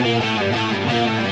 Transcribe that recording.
Música